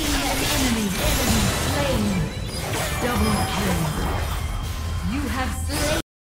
Slain enemy. Enemy slain. Double kill. You have slain.